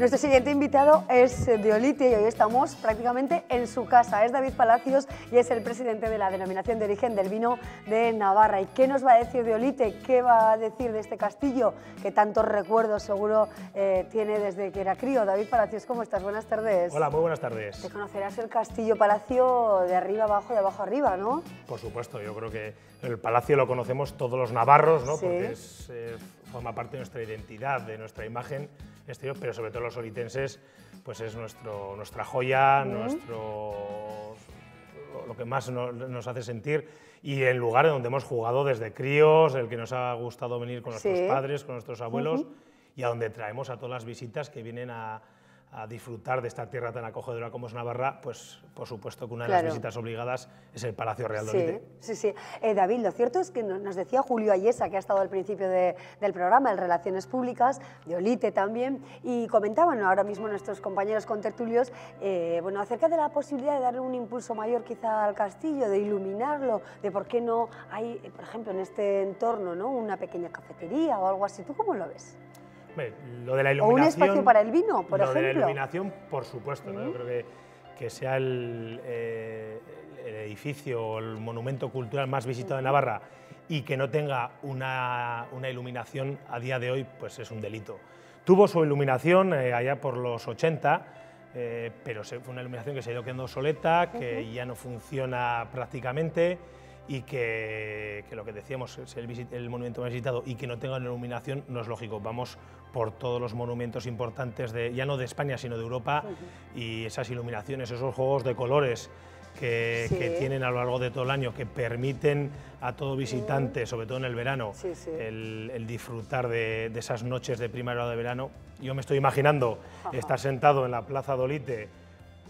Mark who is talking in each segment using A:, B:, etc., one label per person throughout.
A: Nuestro siguiente invitado es de Olite y hoy estamos prácticamente en su casa. Es David Palacios y es el presidente de la denominación de origen del vino de Navarra. ¿Y qué nos va a decir de Olite? ¿Qué va a decir de este castillo que tantos recuerdos seguro eh, tiene desde que era crío? David Palacios, ¿cómo estás? Buenas tardes.
B: Hola, muy buenas tardes.
A: Te conocerás el castillo Palacio de arriba abajo, de abajo arriba, ¿no?
B: Por supuesto, yo creo que el palacio lo conocemos todos los navarros, ¿no?
A: Sí.
B: Porque es, eh, forma parte de nuestra identidad, de nuestra imagen exterior, pero sobre todo los olitenses, pues es nuestro, nuestra joya, nuestro, lo- lo que más no- nos hace sentir y el lugar donde hemos jugado desde críos, el que nos ha gustado venir con nuestros
A: Sí.
B: padres, con nuestros abuelos y a donde traemos a todas las visitas que vienen a, a disfrutar de esta tierra tan acogedora como es Navarra, pues por supuesto que una de
A: Claro.
B: las visitas obligadas es el Palacio Real de
A: Sí,
B: Olite.
A: sí, sí. Eh, David, lo cierto es que no- nos decía Julio Ayesa, que ha estado al principio de- del programa, en Relaciones Públicas, de Olite también, y comentaban ahora mismo nuestros compañeros contertulios eh, bueno, acerca de la posibilidad de darle un impulso mayor quizá al castillo, de iluminarlo, de por qué no hay, por ejemplo, en este entorno, ¿no? una pequeña cafetería o algo así. ¿Tú cómo lo ves?
B: Hombre, Lo de la
A: O
B: iluminación,
A: un espacio para el vino, por
B: lo de la
A: ejemplo.
B: iluminación, por supuesto. ¿no? Yo creo que, que sea el, eh, el edificio o el monumento cultural más visitado de Navarra y que no tenga una, una iluminación a día de hoy, pues es un delito. Tuvo su iluminación eh, allá por los 80, eh, pero se- fue una iluminación que se ha ido quedando obsoleta, que ya no funciona prácticamente y que, que lo que decíamos es el, visit- el monumento más visitado y que no tenga una iluminación no es lógico. Vamos por todos los monumentos importantes, de, ya no de España, sino de Europa, y esas iluminaciones, esos juegos de colores que,
A: Sí.
B: que tienen a lo largo de todo el año, que permiten a todo visitante, sobre todo en el verano,
A: Sí, sí.
B: El, el disfrutar de, de esas noches de primavera o de verano. Yo me estoy imaginando
A: Ajá.
B: estar sentado en la Plaza Dolite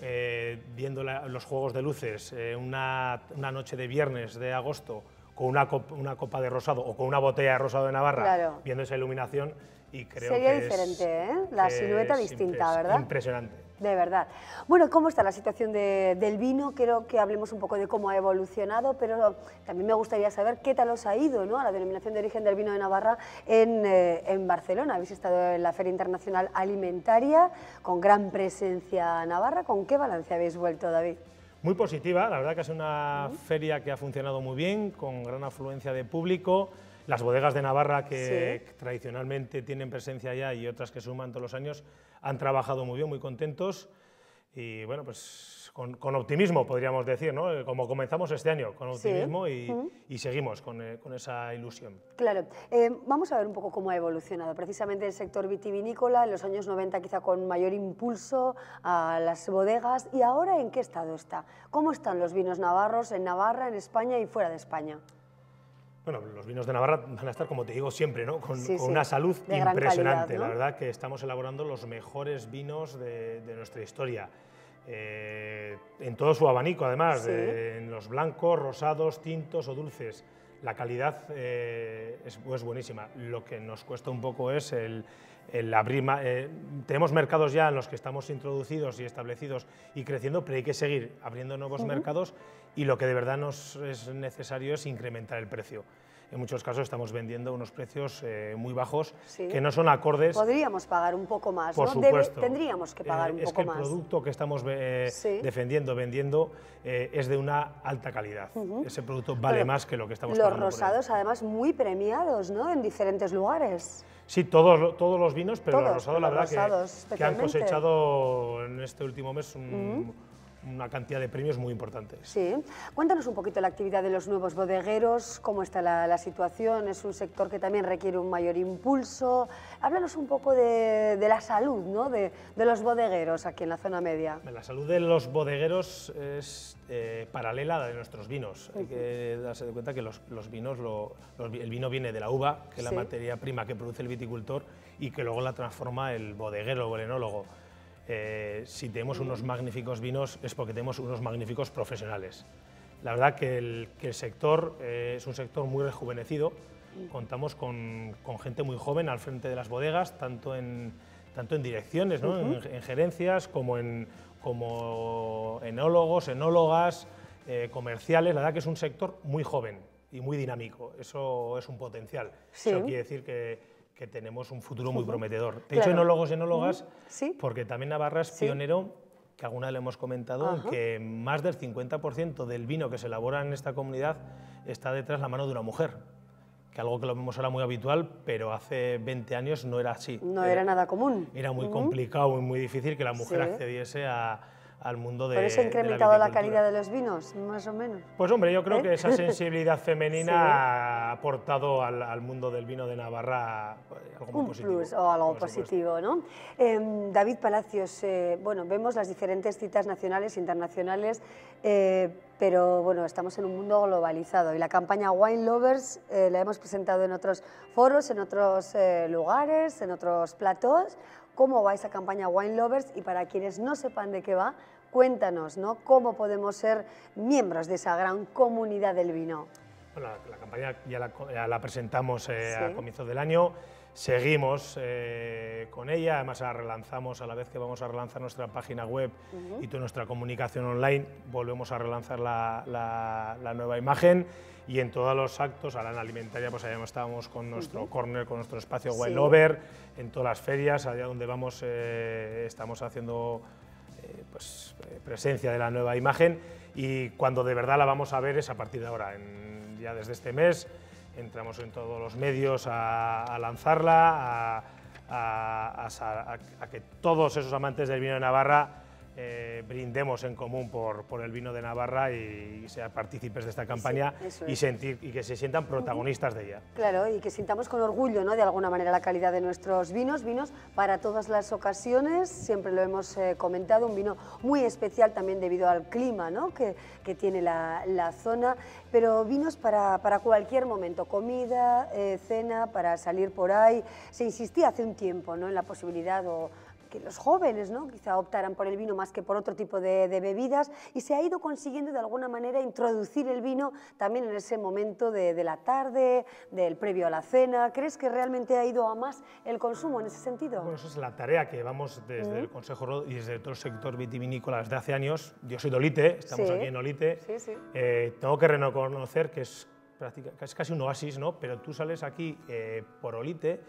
B: eh, viendo la- los juegos de luces eh, una, una noche de viernes de agosto con una, cop- una copa de rosado o con una botella de rosado de Navarra,
A: Claro.
B: viendo esa iluminación y creo
A: Sería
B: que es-
A: diferente, ¿eh? La silueta
B: es
A: distinta,
B: impres-
A: ¿verdad?
B: Impresionante.
A: De verdad. Bueno, ¿cómo está la situación de- del vino? Quiero que hablemos un poco de cómo ha evolucionado, pero también me gustaría saber qué tal os ha ido ¿no? a la denominación de origen del vino de Navarra en, eh, en Barcelona. Habéis estado en la Feria Internacional Alimentaria, con gran presencia navarra. ¿Con qué balance habéis vuelto, David?
B: Muy positiva, la verdad que es una feria que ha funcionado muy bien, con gran afluencia de público. Las bodegas de Navarra, que tradicionalmente tienen presencia ya y otras que suman todos los años, han trabajado muy bien, muy contentos. Y bueno, pues con, con optimismo podríamos decir, ¿no? Eh, Como comenzamos este año, con
A: Sí.
B: optimismo y, y seguimos con, eh, con esa ilusión.
A: Claro, eh, vamos a ver un poco cómo ha evolucionado precisamente el sector vitivinícola en los años 90 quizá con mayor impulso a las bodegas y ahora en qué estado está, cómo están los vinos navarros en Navarra, en España y fuera de España.
B: Bueno, los vinos de Navarra van a estar, como te digo, siempre, ¿no? Con,
A: Sí,
B: con
A: sí,
B: una salud
A: de
B: impresionante.
A: calidad, ¿no?
B: La verdad que estamos elaborando los mejores vinos de, de nuestra historia. Eh, en todo su abanico, además,
A: Sí.
B: de- en los blancos, rosados, tintos o dulces. La calidad eh, es, es buenísima. Lo que nos cuesta un poco es el, el abrir. eh, tenemos mercados ya en los que estamos introducidos y establecidos y creciendo, pero hay que seguir abriendo nuevos mercados y lo que de verdad nos es necesario es incrementar el precio. En muchos casos estamos vendiendo unos precios eh, muy bajos
A: Sí.
B: que no son acordes.
A: Podríamos pagar un poco más,
B: Por
A: ¿no? Debe-
B: supuesto.
A: tendríamos que pagar
B: Eh,
A: un
B: es
A: poco
B: que el
A: más.
B: producto que estamos eh,
A: Sí.
B: defendiendo, vendiendo, eh, es de una alta calidad. Ese producto vale
A: Pero
B: más que lo que estamos
A: Los
B: pagando él.
A: rosados además muy premiados, ¿no? En diferentes lugares.
B: Sí, todos, todos los vinos, pero
A: Todos,
B: los rosados, la
A: los
B: verdad, que-
A: rosados
B: que, han
A: especialmente.
B: cosechado en este último mes un- una cantidad de premios muy importantes.
A: Sí. Cuéntanos un poquito la actividad de los nuevos bodegueros, cómo está la, la situación, es un sector que también requiere un mayor impulso. Háblanos un poco de, de la salud ¿no? de, de los bodegueros aquí en la zona media.
B: La salud de los bodegueros es eh, paralela a la de nuestros vinos. Hay que darse de cuenta que los, los vinos, lo- los vi- el vino viene de la uva, que es
A: Sí.
B: la materia prima que produce el viticultor y que luego la transforma el bodeguero o el enólogo. Eh, si tenemos unos magníficos vinos es porque tenemos unos magníficos profesionales. La verdad que el, que el sector eh, es un sector muy rejuvenecido. Contamos con, con gente muy joven al frente de las bodegas, tanto en, tanto en direcciones, ¿no? en, en gerencias, como en como enólogos, enólogas, eh, comerciales. La verdad que es un sector muy joven y muy dinámico. Eso es un potencial.
A: Sí.
B: Eso quiere decir que, que tenemos un futuro muy prometedor. De hecho, enólogos y enólogas, ¿Sí? porque también Navarra es pionero, que alguna le hemos comentado, que más del 50% del vino que se elabora en esta comunidad está detrás la mano de una mujer que algo que lo vemos ahora muy habitual, pero hace 20 años no era así.
A: No era, nada común.
B: Era muy complicado y muy difícil que la mujer accediese a, al mundo de
A: ¿Por eso ha incrementado la, calidad de los vinos, más o menos?
B: Pues hombre, yo creo ¿Eh? que esa sensibilidad femenina ha aportado al, mundo del vino de Navarra pues, algo muy
A: Un
B: positivo.
A: Plus o algo positivo, ¿no? Em, David Palacios, eh, bueno, vemos las diferentes citas nacionales e internacionales, eh, pero bueno, estamos en un mundo globalizado y la campaña Wine Lovers la hemos presentado en otros foros, en otros lugares, en otros platos cómo va esa campaña Wine Lovers y para quienes no sepan de qué va, cuéntanos ¿no? cómo podemos ser miembros de esa gran comunidad del vino.
B: Bueno, la, campaña ya la, presentamos eh, a comienzo del año, seguimos eh, con ella, además la relanzamos a la vez que vamos a relanzar nuestra página web y toda nuestra comunicación online, volvemos a relanzar la, la nueva imagen. Y en todos los actos, a la alimentaria, pues allá estábamos con nuestro corner, con nuestro espacio Wild Over, en todas las ferias, allá donde vamos eh, estamos haciendo eh, pues, presencia de la nueva imagen. Y cuando de verdad la vamos a ver es a partir de ahora, ya desde este mes entramos en todos los medios a, lanzarla, a, que todos esos amantes del vino de Navarra eh, brindemos en común por, por, el vino de Navarra y, sean partícipes de esta campaña y, sentir, y que se sientan protagonistas de ella.
A: Claro, y que sintamos con orgullo, ¿no? de alguna manera, la calidad de nuestros vinos, vinos para todas las ocasiones, siempre lo hemos eh, comentado, un vino muy especial también debido al clima ¿no? que, que tiene la, la, zona, pero vinos para, para cualquier momento, comida, eh, cena, para salir por ahí. Se insistía hace un tiempo ¿no? en la posibilidad o que los jóvenes ¿no? quizá optaran por el vino más que por otro tipo de, bebidas y se ha ido consiguiendo de alguna manera introducir el vino también en ese momento de, la tarde, del previo a la cena. ¿Crees que realmente ha ido a más el consumo en ese sentido?
B: Bueno, eso es la tarea que vamos desde el Consejo y desde todo el sector vitivinícola desde hace años. Yo soy de Olite, estamos aquí en Olite. Sí, eh, tengo que reconocer que es, es casi un oasis, ¿no? pero tú sales aquí eh, por Olite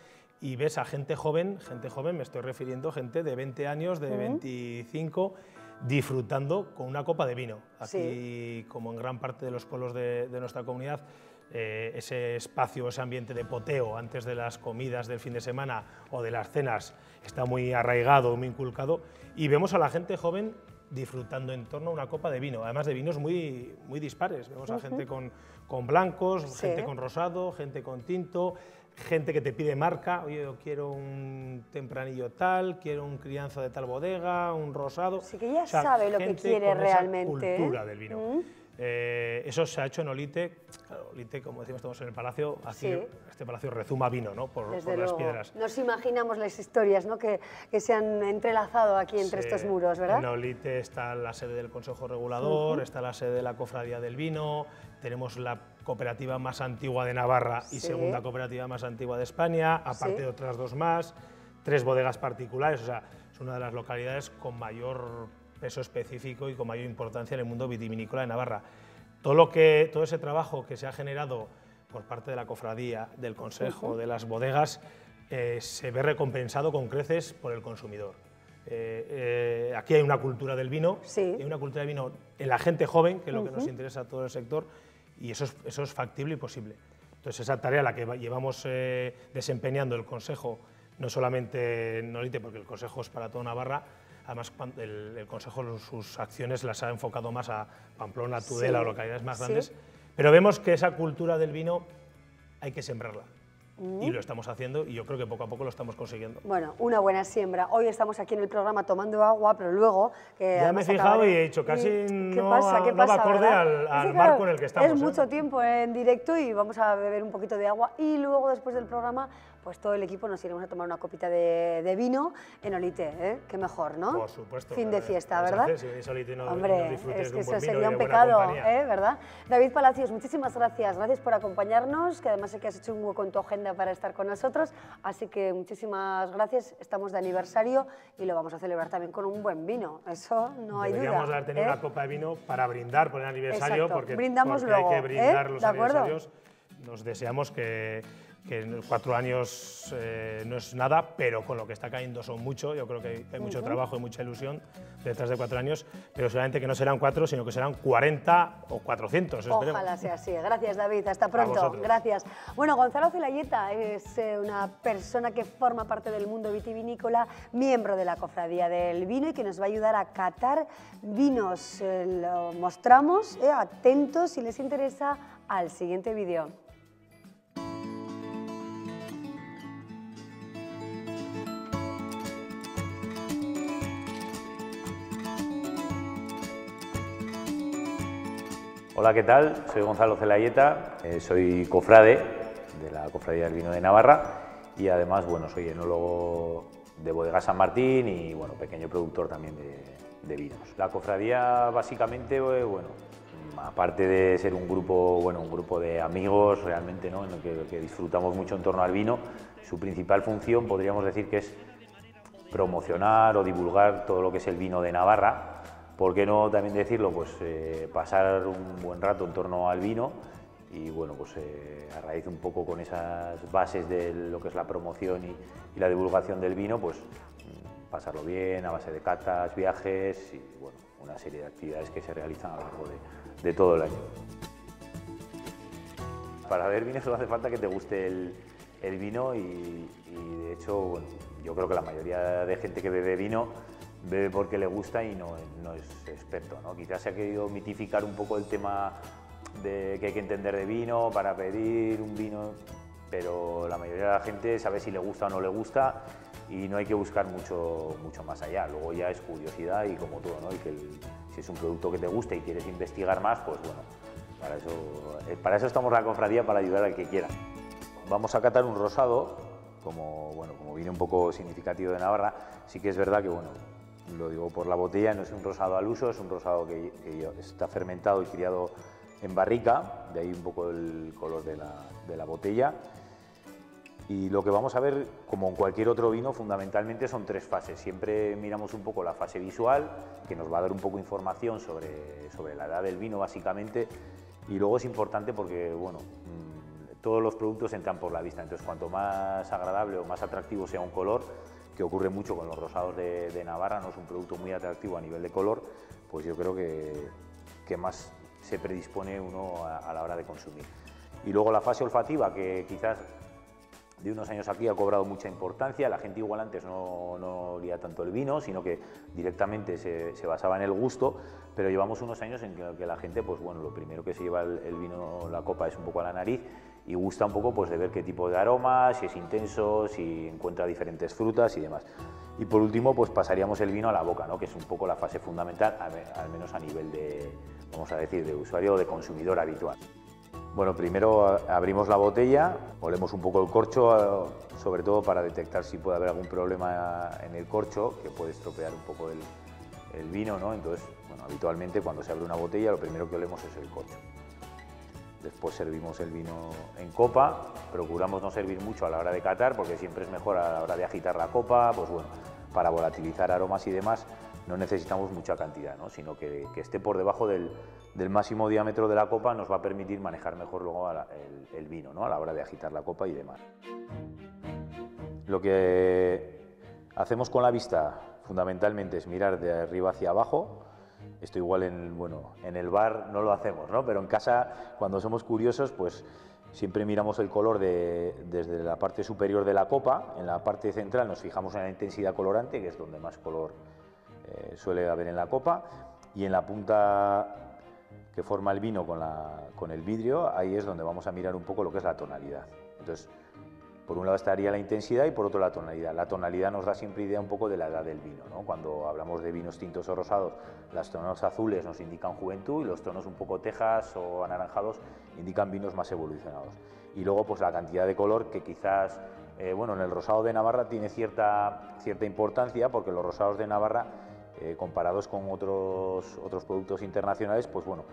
B: y ves a gente joven, gente joven, me estoy refiriendo gente de 20 años, de 25, disfrutando con una copa de vino. Aquí, como en gran parte de los pueblos de, nuestra comunidad, eh, ese espacio, ese ambiente de poteo antes de las comidas del fin de semana o de las cenas está muy arraigado, muy inculcado, y vemos a la gente joven disfrutando en torno a una copa de vino, además de vinos muy, muy dispares. Vemos a gente con, con blancos, gente con rosado, gente con tinto, gente que te pide marca, oye, yo quiero un tempranillo tal, quiero un crianza de tal bodega, un rosado.
A: Sí que ya sabe lo que quiere realmente.
B: Esa cultura del vino. Mm. Eh, eso se ha hecho en Olite. Claro, Olite, como decimos, estamos en el palacio. Aquí este palacio rezuma vino, ¿no? Por, las piedras.
A: Nos imaginamos las historias, ¿no? Que, que se han entrelazado aquí entre estos muros, ¿verdad?
B: En Olite está la sede del Consejo Regulador, está la sede de la Cofradía del Vino, tenemos la cooperativa más antigua de Navarra y segunda cooperativa más antigua de España, aparte de otras dos más, tres bodegas particulares, o sea, es una de las localidades con mayor peso específico y con mayor importancia en el mundo vitivinícola de Navarra. Todo, lo que, todo ese trabajo que se ha generado por parte de la cofradía, del consejo, de las bodegas, eh, se ve recompensado con creces por el consumidor. Eh, eh, aquí hay una cultura del vino, hay una cultura del vino en la gente joven, que es lo que nos interesa a todo el sector, y eso es, eso es factible y posible. Entonces, esa tarea la que llevamos eh, desempeñando el Consejo, no solamente en Nolite, porque el Consejo es para toda Navarra, además el, Consejo sus acciones las ha enfocado más a Pamplona, Tudela o localidades más grandes, pero vemos que esa cultura del vino hay que sembrarla y lo estamos haciendo y yo creo que poco a poco lo estamos consiguiendo.
A: Bueno, una buena siembra. Hoy estamos aquí en el programa tomando agua, pero luego...
B: Ya me he fijado y he dicho, casi no, pasa? ¿Qué pasa, acorde al, marco en el que estamos.
A: Es ¿eh? mucho tiempo en directo y vamos a beber un poquito de agua y luego después del programa pues todo el equipo nos iremos a tomar una copita de, vino en Olite, ¿eh? Qué mejor, ¿no?
B: Por supuesto.
A: Fin de fiesta, ¿verdad?
B: Si venís a Olite no,
A: Hombre, es que eso sería un pecado, ¿eh? ¿verdad? David Palacios, muchísimas gracias. Gracias por acompañarnos, que además sé que has hecho un hueco en tu agenda para estar con nosotros, así que muchísimas gracias. Estamos de aniversario y lo vamos a celebrar también con un buen vino, eso no hay
B: duda.
A: Deberíamos
B: haber tenido una ¿eh? copa de vino para brindar por el aniversario, porque, Brindamos luego, hay que brindar ¿eh? los aniversarios. Nos deseamos que que cuatro años eh, no es nada, pero con lo que está cayendo son mucho. Yo creo que hay mucho trabajo y mucha ilusión detrás de cuatro años, pero seguramente que no serán cuatro, sino que serán 40 o 400.
A: Ojalá sea así. Gracias, David. Hasta pronto. Gracias. Bueno, Gonzalo Celayeta es eh, una persona que forma parte del mundo vitivinícola, miembro de la Cofradía del Vino y que nos va a ayudar a catar vinos. Eh, lo mostramos, atentos si les interesa al siguiente vídeo.
C: Hola, ¿qué tal? Soy Gonzalo Celayeta, eh, soy cofrade de la Cofradía del Vino de Navarra y además, bueno, soy enólogo de Bodega San Martín y, bueno, pequeño productor también de, vinos. La cofradía, básicamente, eh, bueno, aparte de ser un grupo, bueno, un grupo de amigos realmente, ¿no? En el que, que disfrutamos mucho en torno al vino, su principal función podríamos decir que es promocionar o divulgar todo lo que es el vino de Navarra, ¿Por qué no también decirlo? Pues eh, pasar un buen rato en torno al vino y bueno, pues eh, a raíz un poco con esas bases de lo que es la promoción y, la divulgación del vino, pues mm, pasarlo bien a base de catas, viajes y bueno, una serie de actividades que se realizan a lo largo de, todo el año. Para ver vino solo hace falta que te guste el, vino y, de hecho, yo creo que la mayoría de gente que bebe vino bebe porque le gusta y no, es experto. ¿no? Quizás se ha querido mitificar un poco el tema de que hay que entender de vino para pedir un vino, pero la mayoría de la gente sabe si le gusta o no le gusta y no hay que buscar mucho, mucho más allá. Luego ya es curiosidad y como todo, ¿no? y que si es un producto que te gusta y quieres investigar más, pues bueno, para eso, eh, para eso estamos la cofradía, para ayudar al que quiera. Vamos a catar un rosado, como, bueno, como viene un poco significativo de Navarra, sí que es verdad que bueno, lo digo por la botella, no es un rosado al uso, es un rosado que, está fermentado y criado en barrica, de ahí un poco el color de la, botella. Y lo que vamos a ver, como en cualquier otro vino, fundamentalmente son tres fases. Siempre miramos un poco la fase visual, que nos va a dar un poco de información sobre, sobre la edad del vino, básicamente. Y luego es importante porque, bueno, mm, todos los productos entran por la vista. Entonces, cuanto más agradable o más atractivo sea un color, que ocurre mucho con los rosados de, Navarra, no es un producto muy atractivo a nivel de color, pues yo creo que, que más se predispone uno a, la hora de consumir. Y luego la fase olfativa, que quizás de unos años aquí ha cobrado mucha importancia. La gente igual antes no, no olía tanto el vino, sino que directamente se, se, basaba en el gusto, pero llevamos unos años en que, la gente, pues bueno, lo primero que se lleva el, el, vino, la copa, es un poco a la nariz y gusta un poco pues, de ver qué tipo de aromas, si es intenso, si encuentra diferentes frutas y demás. Y por último, pues pasaríamos el vino a la boca, ¿no? que es un poco la fase fundamental, al menos a nivel de, vamos a decir, de usuario o de consumidor habitual. Bueno, primero abrimos la botella, olemos un poco el corcho, sobre todo para detectar si puede haber algún problema en el corcho, que puede estropear un poco el, vino, ¿no? Entonces, bueno, habitualmente cuando se abre una botella lo primero que olemos es el corcho. Después servimos el vino en copa, procuramos no servir mucho a la hora de catar porque siempre es mejor a la hora de agitar la copa, pues bueno, para volatilizar aromas y demás no necesitamos mucha cantidad, ¿no? sino que, esté por debajo del, máximo diámetro de la copa nos va a permitir manejar mejor luego el, vino ¿no? a la hora de agitar la copa y demás. Lo que hacemos con la vista fundamentalmente es mirar de arriba hacia abajo, esto igual en, bueno, en el bar no lo hacemos, ¿no? Pero en casa, cuando somos curiosos, pues siempre miramos el color desde la parte superior de la copa. En la parte central nos fijamos en la intensidad colorante, que es donde más color eh, suele haber en la copa. Y en la punta que forma el vino con, la, con el vidrio, ahí es donde vamos a mirar un poco lo que es la tonalidad. Entonces, por un lado estaría la intensidad y por otro la tonalidad. La tonalidad nos da siempre idea un poco de la edad del vino. ¿no? Cuando hablamos de vinos tintos o rosados, las tonos azules nos indican juventud y los tonos un poco tejas o anaranjados indican vinos más evolucionados. Y luego pues la cantidad de color que quizás, eh, bueno, en el rosado de Navarra tiene cierta, cierta importancia porque los rosados de Navarra, eh, comparados con otros, otros productos internacionales, pues bueno,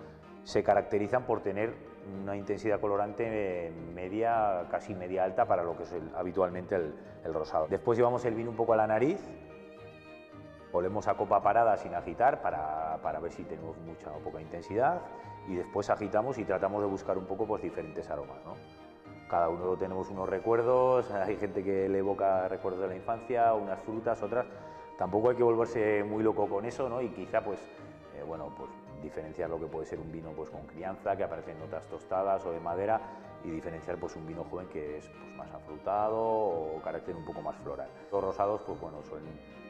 C: se caracterizan por tener una intensidad colorante media, casi media alta para lo que es habitualmente el, rosado. Después llevamos el vino un poco a la nariz, olemos a copa parada sin agitar para, para, ver si tenemos mucha o poca intensidad y después agitamos y tratamos de buscar un poco pues, diferentes aromas. ¿no? cada uno tenemos unos recuerdos, hay gente que le evoca recuerdos de la infancia, unas frutas, otras. Tampoco hay que volverse muy loco con eso, ¿no? Y quizá, pues, eh, bueno, pues diferenciar lo que puede ser un vino pues, con crianza, que aparece en notas tostadas o de madera, y diferenciar pues, un vino joven que es pues, más afrutado o carácter un poco más floral. Los rosados, pues bueno, son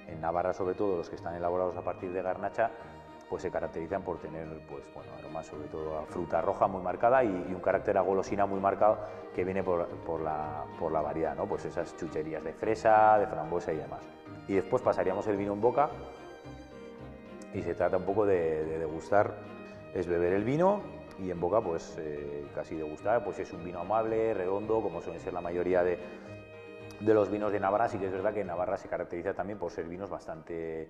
C: en Navarra sobre todo los que están elaborados a partir de garnacha, pues se caracterizan por tener pues, bueno, aromas sobre todo a fruta roja muy marcada y, un carácter a golosina muy marcado que viene por, por, la, por la variedad, ¿no? pues esas chucherías de fresa, de frambuesa y demás. Y después pasaríamos el vino en boca y se trata un poco de, de degustar, es beber el vino y en boca pues eh, casi degustar, pues es un vino amable, redondo, como suele ser la mayoría de, de los vinos de Navarra, sí que es verdad que Navarra se caracteriza también por ser vinos bastante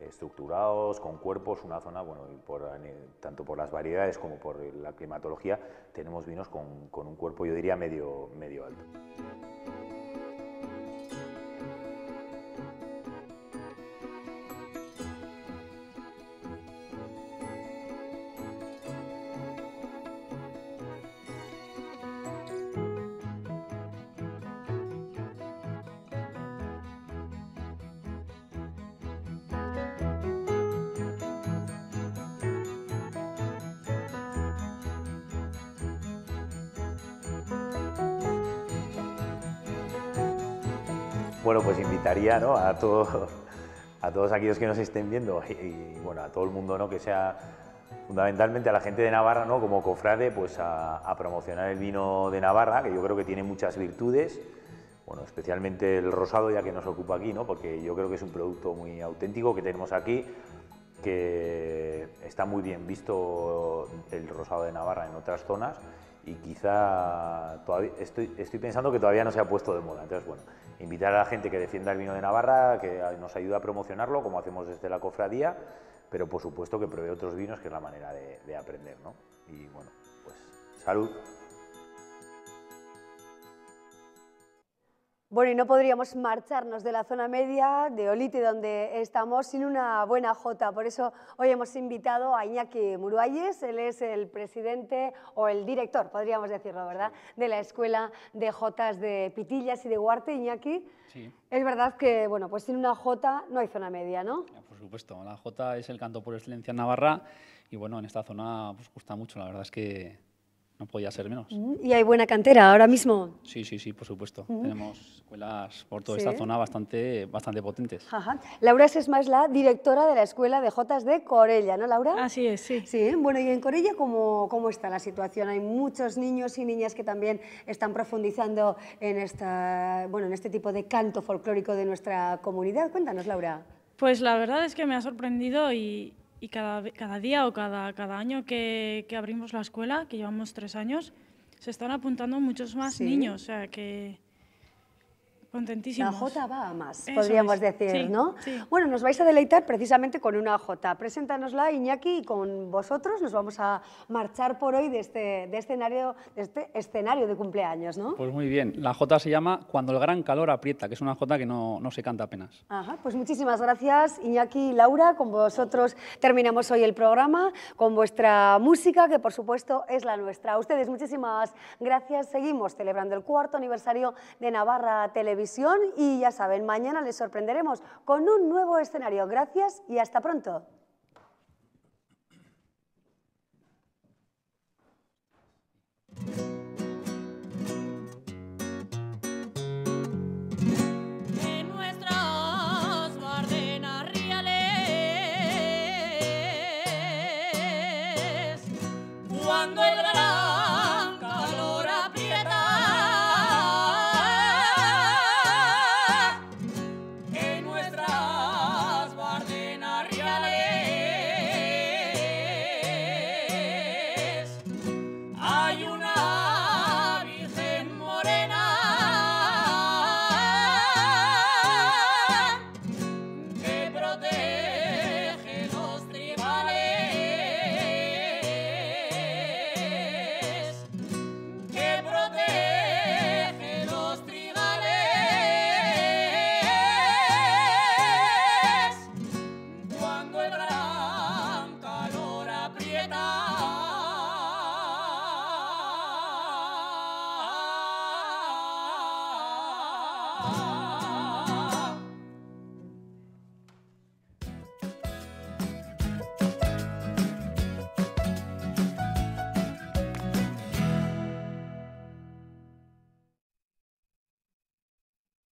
C: estructurados, con cuerpos, una zona, bueno, por, tanto por las variedades como por la climatología, tenemos vinos con, con un cuerpo, yo diría, medio, medio alto. Bueno, pues invitaría ¿no? a, todo, a todos aquellos que nos estén viendo y, bueno, a todo el mundo ¿no? que sea fundamentalmente a la gente de Navarra ¿no? como cofrade pues a, promocionar el vino de Navarra, que yo creo que tiene muchas virtudes, bueno, especialmente el rosado ya que nos ocupa aquí, ¿no? porque yo creo que es un producto muy auténtico que tenemos aquí, que está muy bien visto el rosado de Navarra en otras zonas y quizá todavía estoy, pensando que todavía no se ha puesto de moda. Entonces, bueno, invitar a la gente que defienda el vino de Navarra, que nos ayude a promocionarlo, como hacemos desde la cofradía, pero por supuesto que pruebe otros vinos, que es la manera de, de aprender, ¿no? Y bueno, pues salud.
A: Bueno, y no podríamos marcharnos de la zona media de Olite, donde estamos, sin una buena jota. Por eso hoy hemos invitado a Iñaki Muruayes, él es el presidente o el director, podríamos decirlo, ¿verdad?, de la Escuela de Jotas de Pitillas y de Huarte. Iñaki, sí. es verdad que, bueno, pues sin una jota no hay zona media, ¿no?
D: Por supuesto, la jota es el canto por excelencia en Navarra y, bueno, en esta zona pues gusta mucho, la verdad es que no podía ser menos.
A: ¿Y hay buena cantera ahora mismo?
D: Sí, sí, sí, por supuesto. Tenemos escuelas por toda esta zona bastante, bastante potentes.
A: Laura Sesma es la directora de la Escuela de Jotas de Corella, ¿no, Laura?
E: Así es, sí.
A: Sí, bueno, ¿y en Corella cómo, cómo está la situación? Hay muchos niños y niñas que también están profundizando en, esta, bueno, en este tipo de canto folclórico de nuestra comunidad. Cuéntanos, Laura.
E: Pues la verdad es que me ha sorprendido y, y cada, cada día o cada, cada año que, que, abrimos la escuela, que llevamos tres años, se están apuntando muchos más niños, o sea que Contentísimos.
A: La J va a más, podríamos decir, ¿no? Bueno, nos vais a deleitar precisamente con una J. Preséntanosla, Iñaki, y con vosotros nos vamos a marchar por hoy de este, de escenario, de este escenario de cumpleaños, ¿no?
D: Pues muy bien. La J se llama Cuando el gran calor aprieta, que es una J que no, no se canta apenas.
A: Ajá, pues muchísimas gracias, Iñaki y Laura. Con vosotros terminamos hoy el programa, con vuestra música, que por supuesto es la nuestra. A ustedes muchísimas gracias. Seguimos celebrando el cuarto aniversario de Navarra Y ya saben, mañana les sorprenderemos con un nuevo escenario. Gracias y hasta pronto.